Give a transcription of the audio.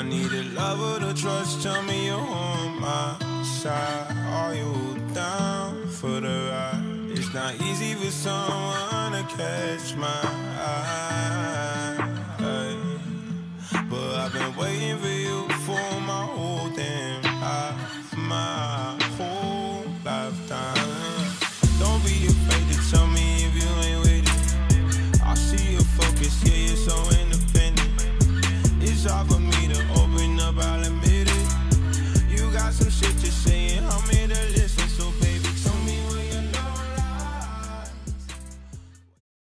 I need a lover to trust. Tell me you're on my side. Are you down for the ride? It's not easy for someone to catch my eye. But I've been waiting for you for my whole damn life, my whole lifetime. Don't be afraid to tell me if you ain't with it. I see your focus, yeah, you're so independent. It's all for